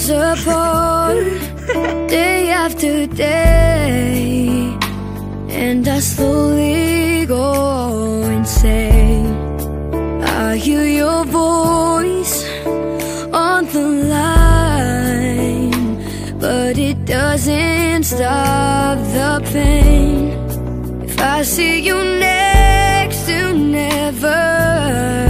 Oceans apart, day after day, and I slowly go insane. I hear your voice on the line, but it doesn't stop the pain. If I see you next to never,